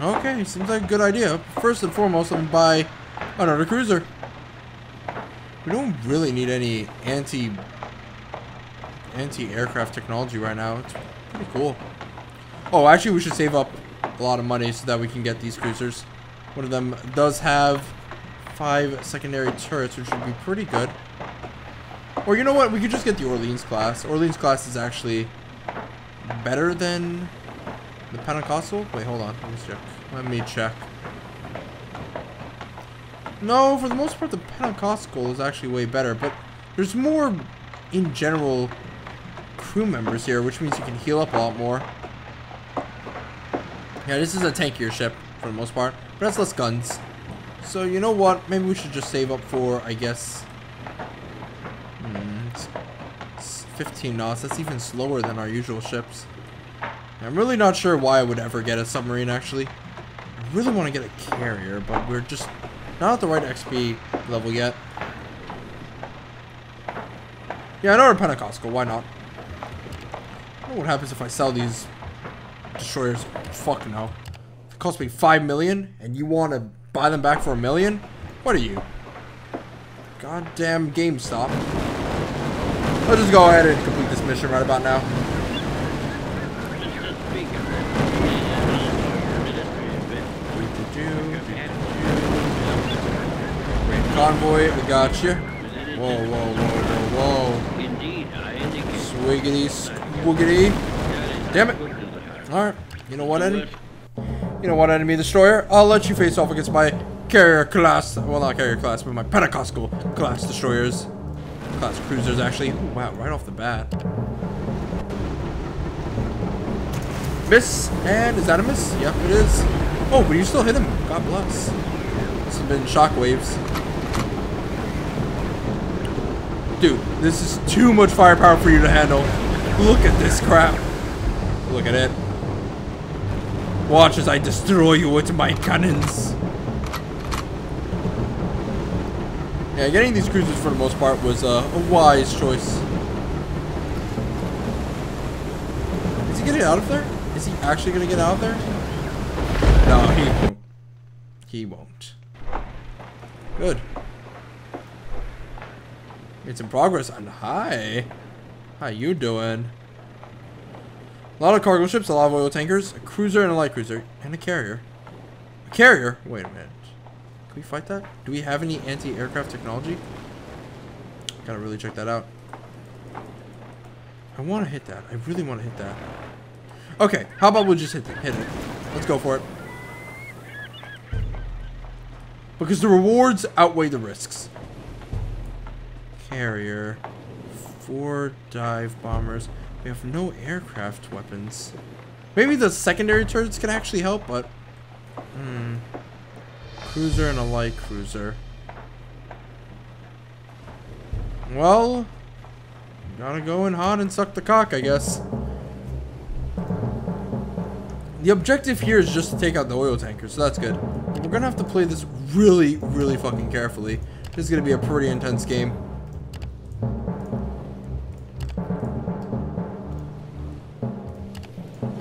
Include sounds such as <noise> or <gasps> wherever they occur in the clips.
Okay, seems like a good idea. First and foremost, I'm buy another cruiser. We don't really need any anti anti-aircraft technology right now. It's pretty cool. Oh, actually, we should save up a lot of money so that we can get these cruisers. One of them does have five secondary turrets, which would be pretty good. Or you know what? We could just get the Orleans class. Orleans class is actually better than the Pensacola. Wait, hold on. Let me check. Let me check. No, for the most part, the Pensacola is actually way better, but there's more, in general, crew members here, which means you can heal up a lot more. Yeah, this is a tankier ship, for the most part, but has less guns. So, you know what? Maybe we should just save up for, I guess... Hmm, it's, it's 15 knots. That's even slower than our usual ships. I'm really not sure why I would ever get a submarine, actually. I really want to get a carrier, but we're just not at the right XP level yet. Yeah, I know we're Pensacola. Why not? what happens if I sell these destroyers? Fuck no. It cost me five million, and you want to buy them back for a million? What are you? Goddamn GameStop. I'll just go ahead and complete this mission right about now. Convoy, we got you. Whoa, whoa, whoa, whoa, whoa. indeed Swiggity, squiggity. Damn it. Alright. You know what, enemy? You know what, enemy destroyer? I'll let you face off against my carrier class. Well, not carrier class, but my Pensacola class destroyers. Class cruisers, actually. Ooh, wow, right off the bat. Miss. And is that a miss? Yep, it is. Oh, but you still hit him. God bless. This has been shockwaves. Dude, this is too much firepower for you to handle. Look at this crap. Look at it. Watch as I destroy you with my cannons. Yeah, getting these cruisers for the most part was uh, a wise choice. Is he getting out of there? Is he actually going to get out of there? No, he won't. He won't. Good. Made in progress And hi. How you doing? A lot of cargo ships, a lot of oil tankers, a cruiser and a light cruiser, and a carrier. A carrier? Wait a minute. Can we fight that? Do we have any anti-aircraft technology? Gotta really check that out. I want to hit that. I really want to hit that. Okay, how about we just hit it? Hit it. Let's go for it. Because the rewards outweigh the risks. Carrier. Four dive bombers. We have no aircraft weapons. Maybe the secondary turrets can actually help, but... Hmm. Cruiser and a light cruiser. Well... Gotta go in hot and suck the cock, I guess. The objective here is just to take out the oil tanker, so that's good. We're gonna have to play this really, really fucking carefully. This is gonna be a pretty intense game.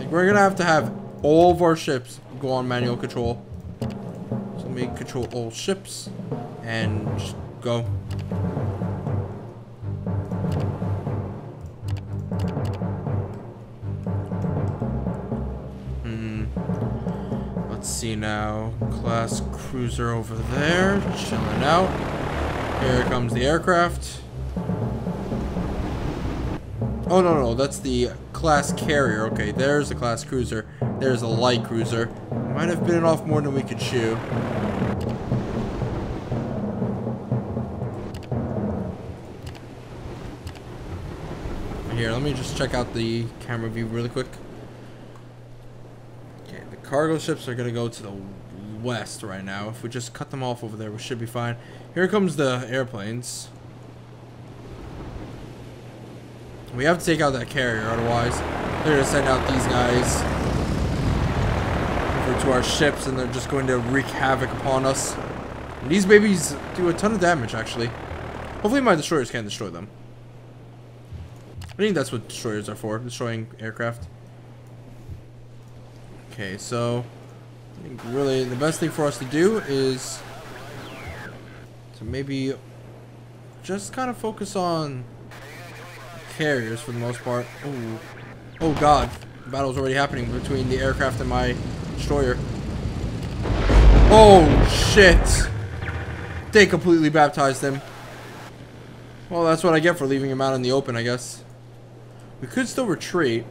We're gonna have to have all of our ships go on manual control. So let me control all ships and just go. Hmm. Let's see now. Class cruiser over there, chilling out. Here comes the aircraft. Oh, no, no, that's the class carrier. Okay, there's a class cruiser. There's a light cruiser. Might have bitten off more than we could chew. Here, let me just check out the camera view really quick. Okay, the cargo ships are gonna go to the west right now. If we just cut them off over there, we should be fine. Here comes the airplanes. We have to take out that carrier, otherwise they're gonna send out these guys over to our ships, and they're just going to wreak havoc upon us. And these babies do a ton of damage, actually. Hopefully my destroyers can destroy them. I think that's what destroyers are for, destroying aircraft. Okay, so I think really the best thing for us to do is to maybe just kind of focus on carriers for the most part. Oh, oh God! The battle's already happening between the aircraft and my destroyer. Oh shit! They completely baptized him. Well, that's what I get for leaving him out in the open, I guess. We could still retreat.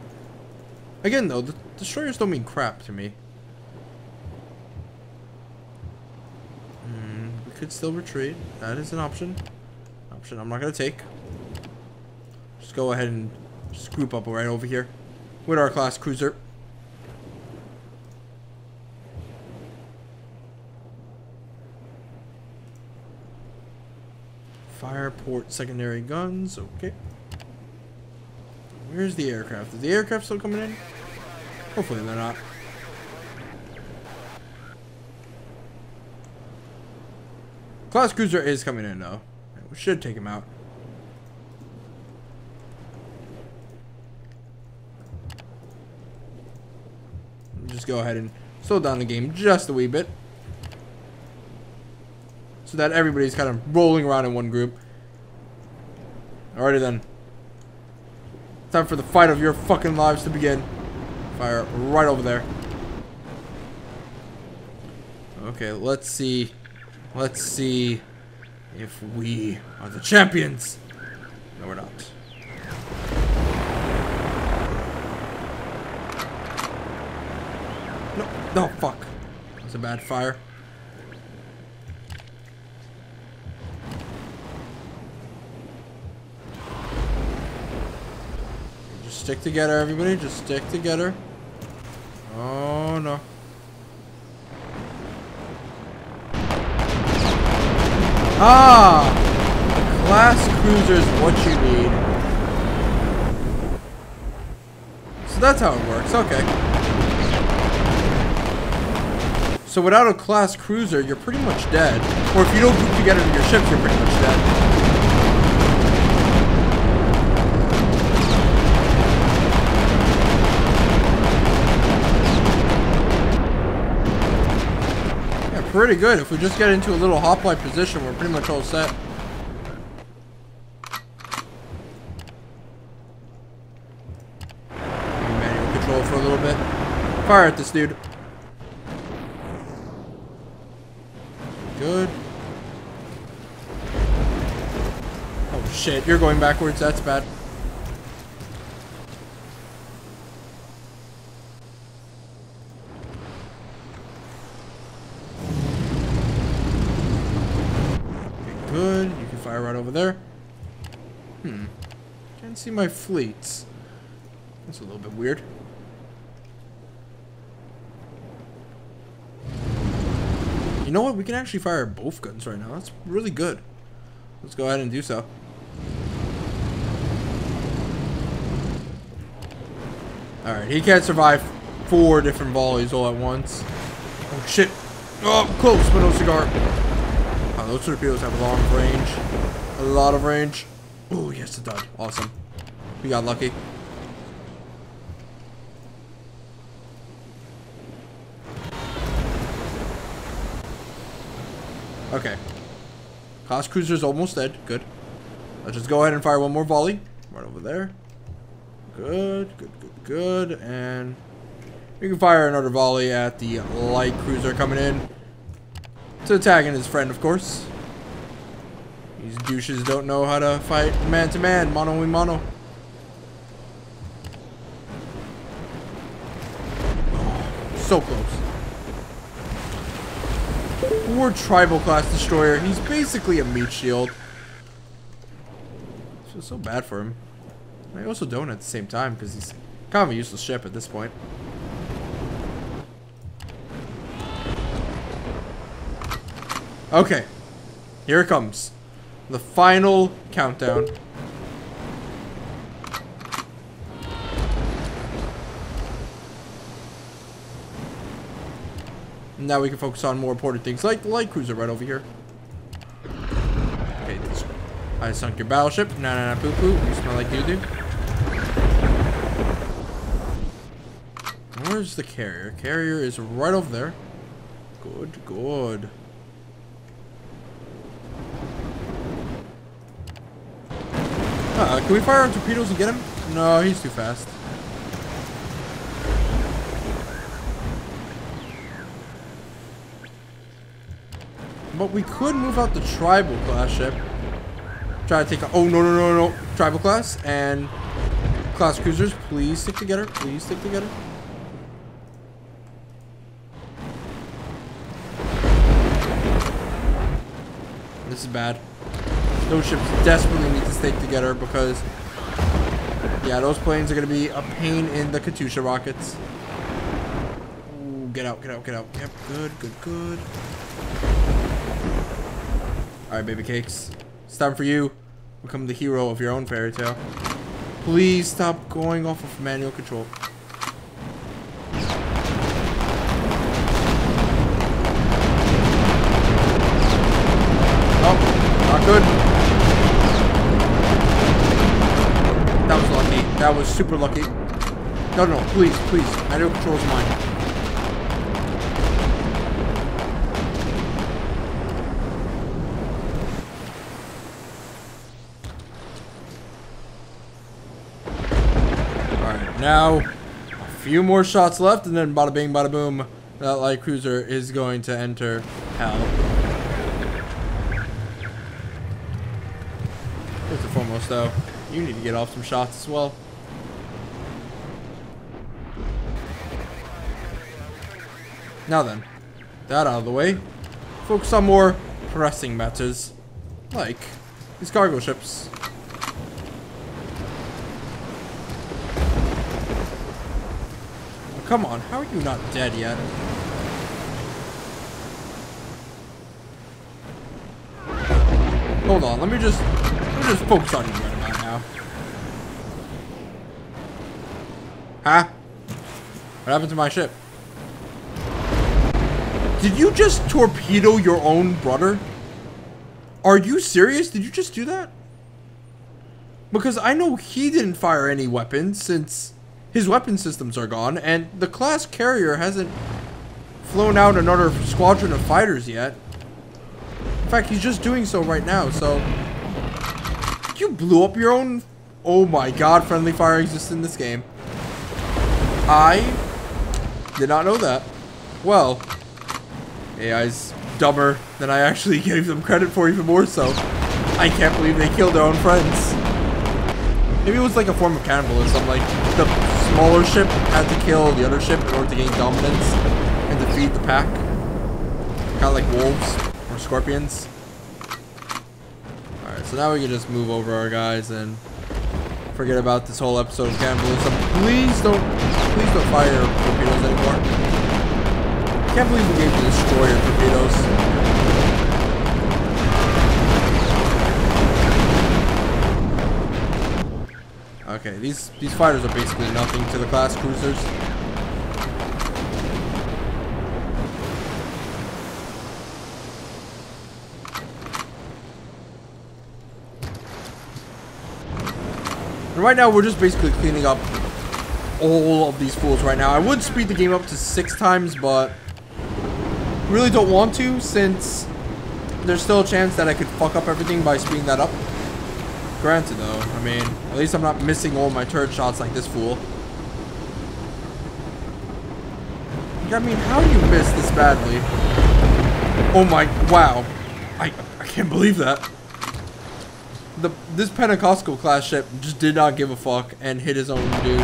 Again, though, the destroyers don't mean crap to me. Mm, we could still retreat. That is an option. Option I'm not going to take. Just go ahead and group up right over here with our class cruiser. Fire port secondary guns. Okay. Where's the aircraft? Is the aircraft still coming in? Hopefully they're not. Class cruiser is coming in though. We should take him out. Just go ahead and slow down the game just a wee bit. So that everybody's kind of rolling around in one group. Alrighty then. Time for the fight of your fucking lives to begin. Fire right over there. Okay, let's see. Let's see if we are the champions. No, we're not. No, no, fuck. That's a bad fire. Just stick together, everybody. Just stick together. Oh, no. Ah! Class cruiser is what you need. So that's how it works. Okay. So without a class cruiser, you're pretty much dead. Or if you don't group together in your ships, you're pretty much dead. Yeah, pretty good. If we just get into a little hoplite position, we're pretty much all set. Manual control for a little bit. Fire at this dude. Good. Oh shit, you're going backwards. That's bad. Okay, good. You can fire right over there. Hmm. Can't see my fleets. That's a little bit weird. You know what? We can actually fire both guns right now. That's really good. Let's go ahead and do so. Alright, he can't survive four different volleys all at once. Oh shit. Oh, close, but no cigar those torpedoes have a long range. A lot of range. Oh, yes, it does. Awesome. We got lucky. Okay. Class cruiser's almost dead. Good. Let's just go ahead and fire one more volley. Right over there. Good, good, good, good. And we can fire another volley at the light cruiser coming in. To tagging his friend, of course. These douches don't know how to fight man to man, mono mono. So close. Tribal class destroyer. He's basically a meat shield. I feel so bad for him. I also don't at the same time because he's kind of a useless ship at this point. Okay. Here it comes. The final countdown. Now we can focus on more important things like the light cruiser right over here. Okay, this, I sunk your battleship. Nah, nah, nah, poo poo. You smell like doo doo. Where's the carrier? Carrier is right over there. Good, good. Uh, can we fire our torpedoes and get him? No, he's too fast. But we could move out the tribal class ship. Try to take a- Oh, no, no, no, no. Tribal class and class cruisers, please stick together. Please stick together. This is bad. Those ships desperately need to stick together because, yeah, those planes are going to be a pain in the Katyusha rockets. Ooh, get out, get out, get out. Yep, good, good, good. Alright, baby cakes. It's time for you. Become the hero of your own fairy tale. Please stop going off of manual control. Oh, not good. That was lucky. That was super lucky. No, no, please, please. Manual control is mine. Now a few more shots left and then bada bing bada boom. That light cruiser is going to enter hell. First and foremost though, you need to get off some shots as well. Now then, that out of the way, focus on more pressing matters, like these cargo ships. Oh, come on, how are you not dead yet? Hold on, let me just let me just focus on you right about now. Huh? What happened to my ship? Did you just torpedo your own brother? Are you serious? Did you just do that? Because I know he didn't fire any weapons since his weapon systems are gone, and the class carrier hasn't flown out another squadron of fighters yet. In fact, he's just doing so right now, so... You blew up your own... Oh my god, friendly fire exists in this game. I did not know that. Well, AI's dumber than I actually <laughs> gave them credit for even more so. I can't believe they killed their own friends. Maybe it was like a form of cannibalism, like the smaller ship had to kill the other ship in order to gain dominance and defeat the pack. Kind of like wolves or scorpions. Alright, so now we can just move over our guys and forget about this whole episode of cannibalism. Please don't, please don't fire torpedoes anymore. Can't believe we gave the destroyer torpedoes. Okay, these these fighters are basically nothing to the class cruisers. And right now, we're just basically cleaning up all of these fools right now. I would speed the game up to six times, but really don't want to since there's still a chance that I could fuck up everything by speeding that up. Granted, though, I mean, at least I'm not missing all my turret shots like this fool. I mean, how do you miss this badly? Oh my, wow. I, I can't believe that. The This Pensacola class ship just did not give a fuck and hit his own dude.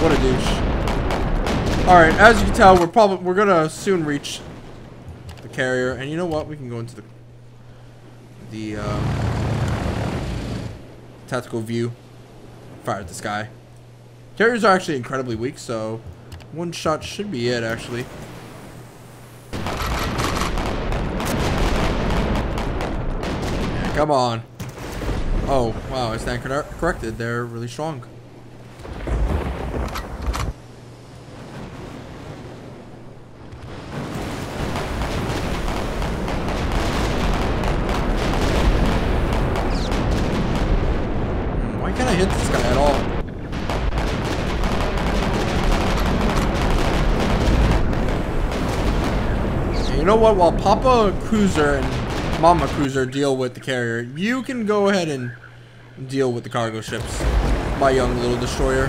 What a douche. Alright, as you can tell, we're probably, we're gonna soon reach the carrier. And you know what? We can go into the, the, um, tactical view. Fire at this guy. Carriers are actually incredibly weak, so one shot should be it, actually. Come on. Oh, wow, I stand corrected. They're really strong. Why can't I hit this guy at all? you know what? While Papa Cruiser and Mama Cruiser deal with the carrier, you can go ahead and deal with the cargo ships. My young little destroyer.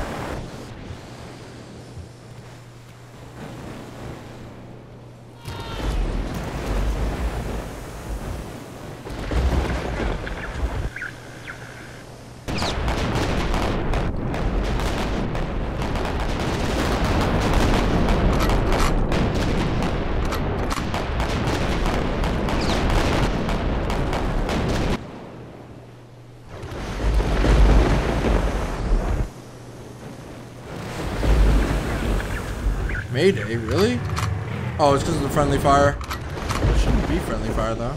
Mayday, really? Oh, it's because of the friendly fire. It shouldn't be friendly fire, though.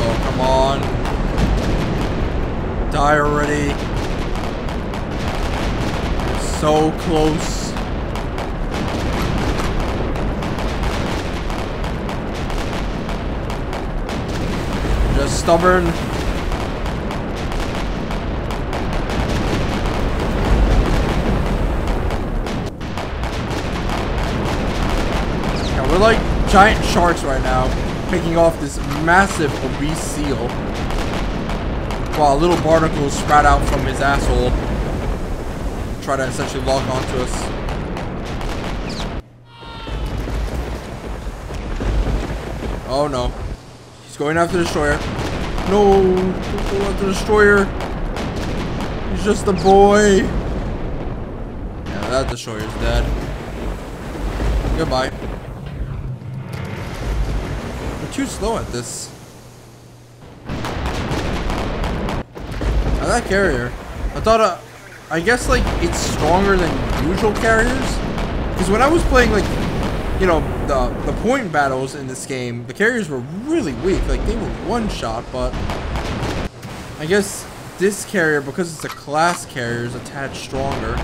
Oh, come on. Die already. So close. Stubborn. Yeah, we're like giant sharks right now, picking off this massive obese seal. While little barnacles sprout out from his asshole. Try to essentially lock onto us. Oh no. He's going after the destroyer. No, go after the destroyer. He's just a boy. Yeah, that destroyer's dead. Goodbye. We're too slow at this. Now that carrier, I thought, uh, I guess like it's stronger than usual carriers. Because when I was playing like you know, the the point battles in this game, the carriers were really weak. Like they were one shot, but I guess this carrier, because it's a class carrier, is attached stronger.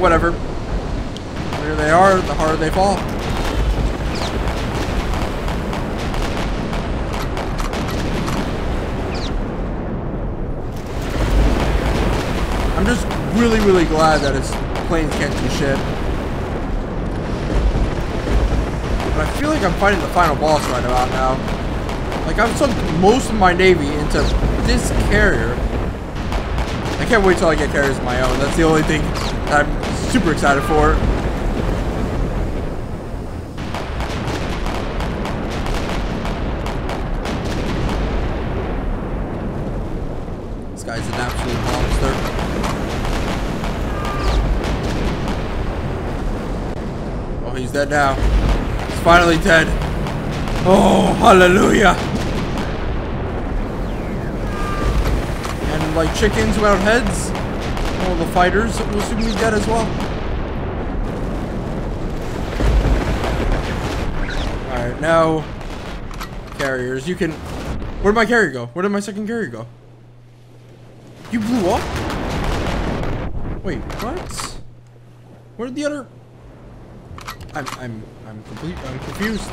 Whatever. The they are, the harder they fall. I'm just really, really glad that his planes can't do shit. But I feel like I'm fighting the final boss right about now. Like, I've sunk most of my navy into this carrier. I can't wait till I get carriers of my own. That's the only thing I'm super excited for. This guy's an absolute monster. Oh, he's dead now. He's finally dead. Oh, hallelujah. And like chickens without heads, all the fighters will soon be dead as well. Alright, now carriers. You can where did my carrier go? Where did my second carrier go? You blew up? Wait, what? Where did the other I'm I'm I'm complete I'm confused.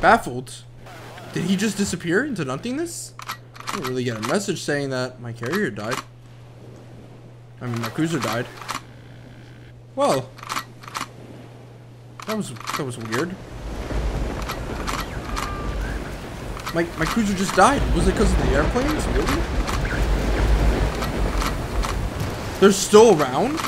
Baffled. Did he just disappear into nothingness? I didn't really get a message saying that my carrier died. I mean my cruiser died. Well. That was that was weird. My my cruiser just died. Was it because of the airplanes? Really? They're still around?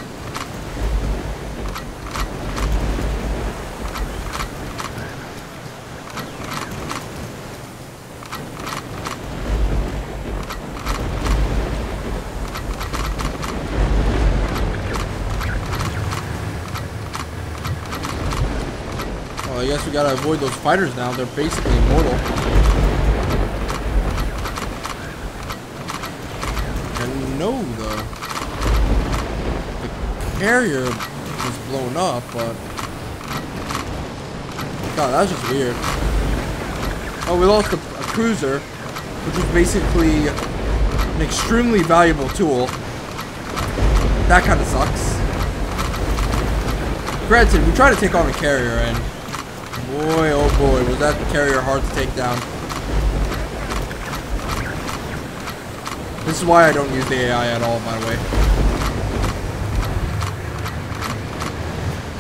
Guess we gotta avoid those fighters now. They're basically immortal. And no, the, the carrier was blown up, but... God, that's just weird. Oh, we lost a, a cruiser, which was basically an extremely valuable tool. That kind of sucks. Granted, we tried to take on a carrier, and boy, oh boy, was that carrier hard to take down. This is why I don't use the AI at all, by the way.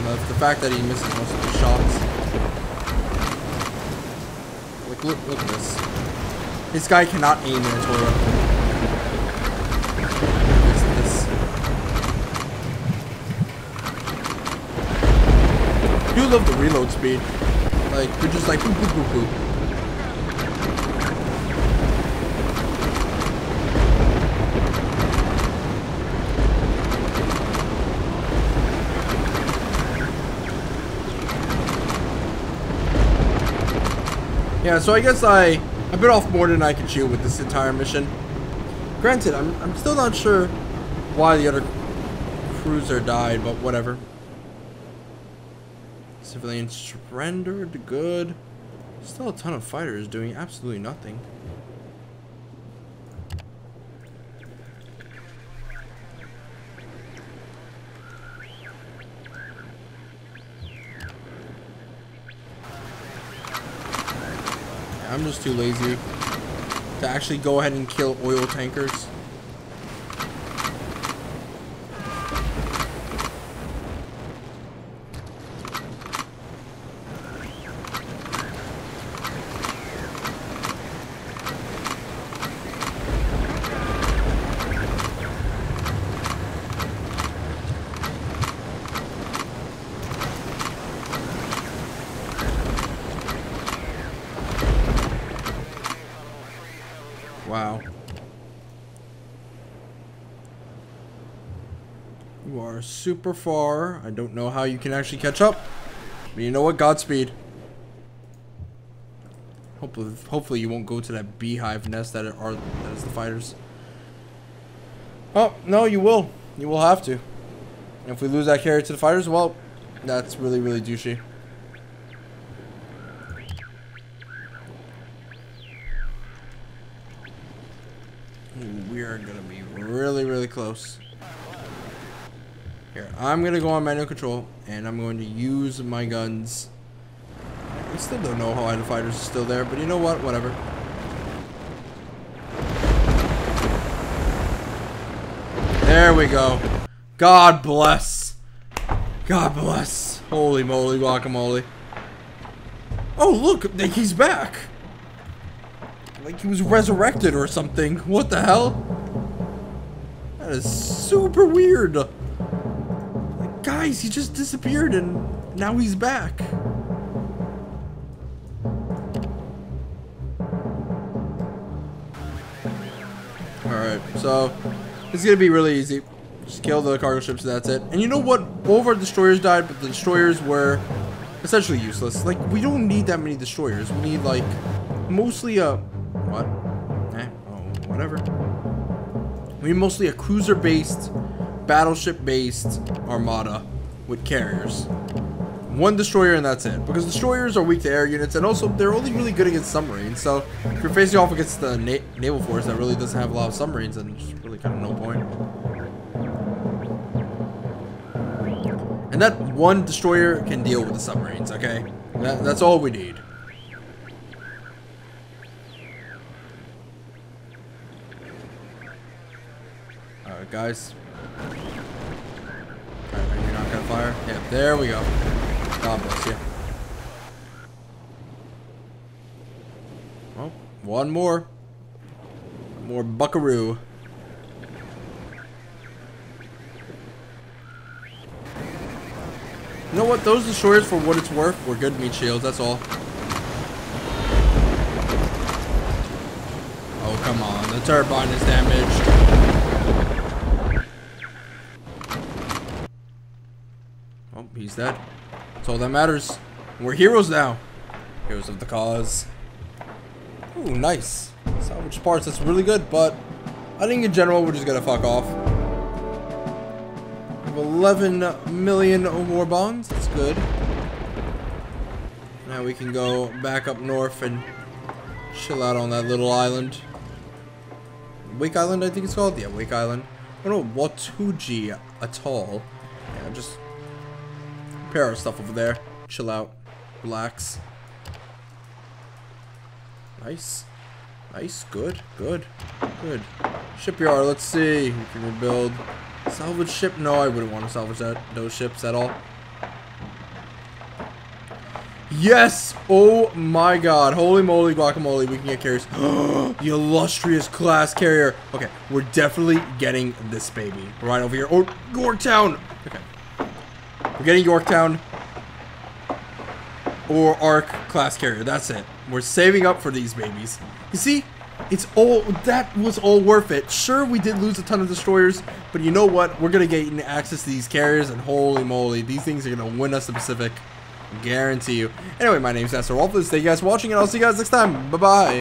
The, the fact that he misses most of the shots. Like, look, look at this. This guy cannot aim in a Toro. I do love the reload speed. Like, you're just like, boop, boop, boop, boop. Yeah, so I guess I, I bit off more than I could chew with this entire mission. Granted, I'm, I'm still not sure why the other cruiser died, but whatever. Civilian surrendered, good. Still a ton of fighters doing absolutely nothing. I'm just too lazy to actually go ahead and kill oil tankers. Wow. You are super far. I don't know how you can actually catch up. But you know what? Godspeed. Hopefully, hopefully you won't go to that beehive nest that are that is the fighters. Oh, no, you will. You will have to. if we lose that carrier to the fighters, well, that's really, really douchey. we are going to be really, really close. Here, I'm to go on manual control, and I'm going to use my guns. I still don't know how the fighters are still there, but you know what? Whatever. There we go. God bless. God bless. Holy moly guacamole. Oh, look, he's back. Like he was resurrected or something. What the hell? That is super weird. Like, guys, he just disappeared and now he's back. Alright, so it's gonna be really easy. Just kill the cargo ships, that's it. And you know what? Both our destroyers died, but the destroyers were essentially useless. Like, we don't need that many destroyers. We need, like, mostly a what? Eh, oh, whatever. We're mostly a cruiser-based, battleship-based armada with carriers. One destroyer and that's it. Because destroyers are weak to air units and also they're only really good against submarines. So if you're facing off against the na naval force that really doesn't have a lot of submarines, then there's really kind of no point. And that one destroyer can deal with the submarines, okay? That, that's all we need. Guys. Right, are you not gonna fire? Yeah, there we go. God bless you. Well, one more. More buckaroo. You know what? Those destroyers, for what it's worth, were good meat shields. That's all. Oh, come on. The turbine is damaged. He's dead. That's all that matters. We're heroes now. Heroes of the cause. Ooh, nice. Salvage parts, that's really good, but I think in general we're just gonna fuck off. We have 11 million more bonds. That's good. Now we can go back up north and chill out on that little island. Wake Island, I think it's called? Yeah, Wake Island. Oh no, Wotje Atoll. Yeah, just Repair our stuff over there. Chill out. Relax. Nice. Nice. Good. Good. Good. Shipyard. Let's see. We can rebuild. Salvage ship. No, I wouldn't want to salvage that those ships at all. Yes! Oh my god. Holy moly guacamole. We can get carriers. <gasps> the illustrious class carrier. Okay, we're definitely getting this baby. Right over here. Oh, Yorktown! Okay. We're getting Yorktown. Or Ark class carrier. That's it. We're saving up for these babies. You see? It's all, that was all worth it. Sure, we did lose a ton of destroyers, but you know what? We're going to get access to these carriers, and holy moly, these things are going to win us the Pacific. Guarantee you. Anyway, my name is Master Wolf. Thank you guys for watching, and I'll see you guys next time. Bye-bye.